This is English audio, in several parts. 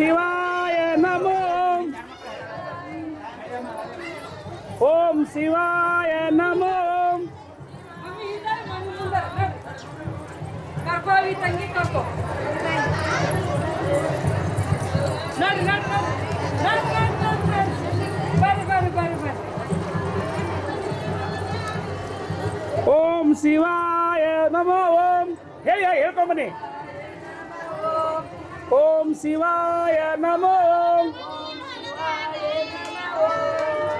Siwaya Namo Om Shivaya Namo Om Shivaya Namo Om Hey hey help me. ओम शिवाय नमो।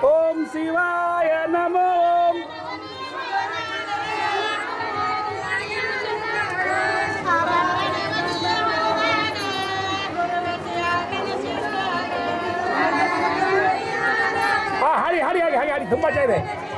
ओम शिवाय नमो। हाँ, हरी हरी हरी हरी हरी धुम्मा चाहिए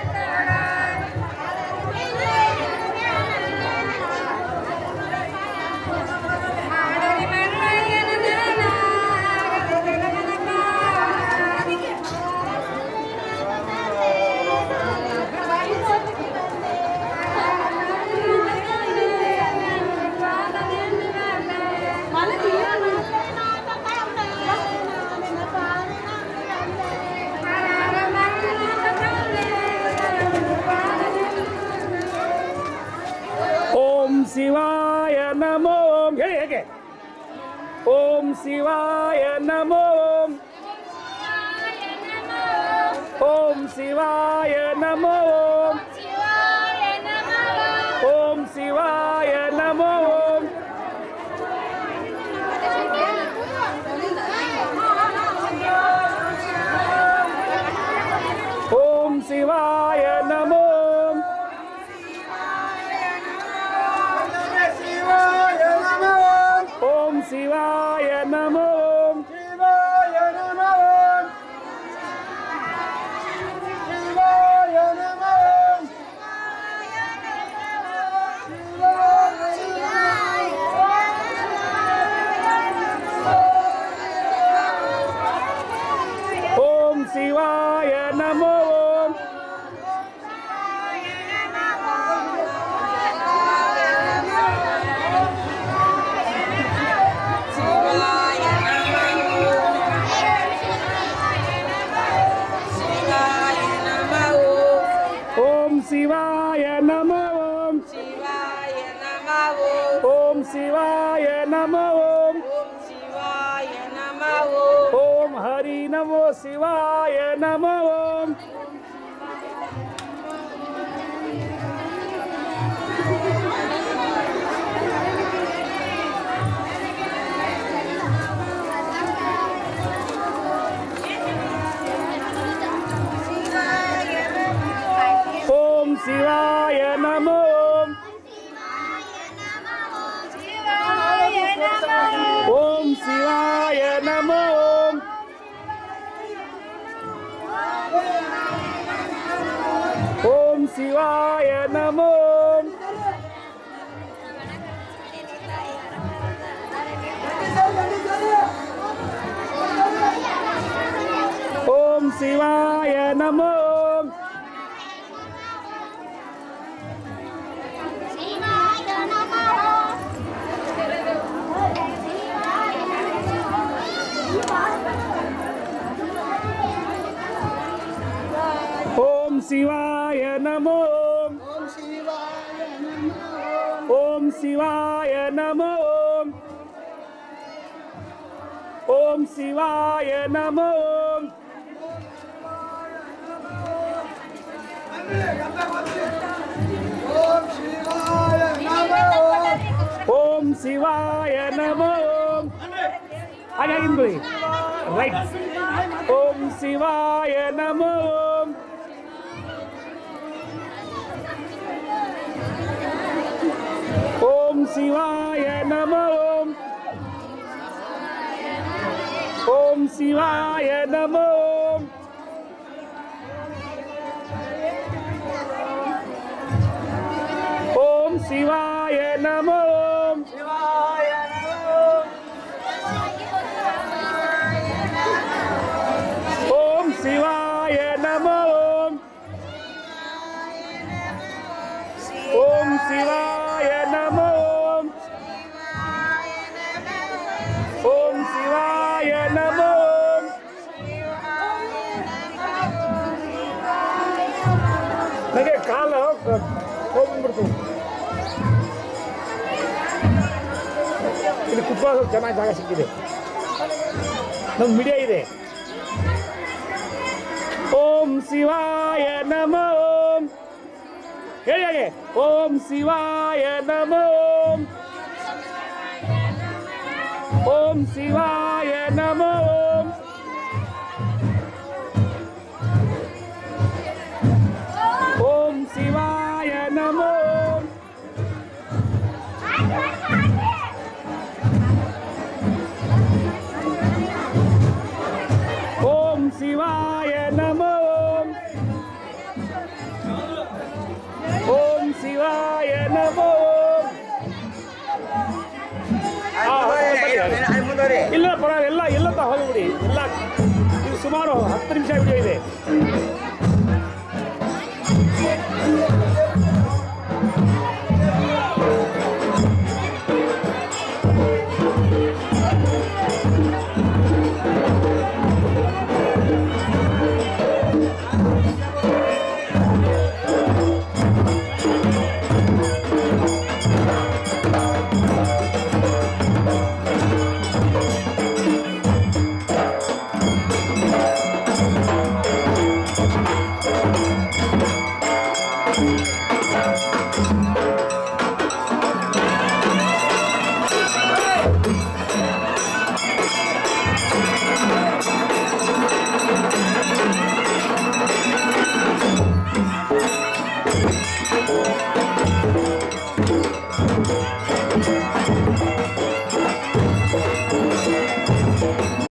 ஓம் சிவாய நமோம் ஓம் சிவாய நமோம் ஓம் சிவாய Shivaya Namo Shivaya Namo Om Shivaya Namo Om Shivaya Namo Om Shivaya Namo नमो शिवाय नमो Tamam. Om Shivaya Namo Om Shivaya Namo. Om Shivaya Namo. Om Shivaya Namo. ಓಂ ಓಂ ಶಿವಾಯ ನಮೋ ಓಂ ಓಂ ಶಿವಾಯ ನಮೋ ಓಂ ಶಿವಾಯ ನಮೋ ಓಂ ಹಾಗಾಗಿಂದು ರೈಟ್ ಓಂ ಶಿವಾಯ ನಮೋ ಓಂ ಓಂ ಶಿವಾಯ ನಮೋ ಓಂ ಓಂ ಶಿವಾಯ ನಮೋ ಓಂ சிவாய நமோ ஓம் சிவாய நமோ ஓம் சிவாய நமோ ஓம் சிவாய நமோ ಕಾಲ ಹೋಗ್ಬಿಡ್ತು ಓಂ ಓಂ ಶಿವಾಯ ನಮೋ ಓಂ ಕುತ್ಕೊಳ್ಳೋ ಚೆನ್ನಾಗಿ ಜಾಗ ಸಿಕ್ಕಿದೆ ನಮ್ಮ ಮೀಡಿಯಾ ಇದೆ ಓಂ ಶಿವಾಯ ನಮ ಓಂ ಹೇಳಿ ಹಾಗೆ ಓಂ ಶಿವಾಯ ನಮ ಓಂ ಓಂ ಶಿವಾಯ ಇಲ್ಲ ಪರವಾಗಿಲ್ಲ ಎಲ್ಲ ತ ಹೋಗಿಬಿಡಿ. ಎಲ್ಲ ಇದು ಸುಮಾರು ಹತ್ತು ನಿಮಿಷ ವಿಡಿಯೋ ಇದೆ.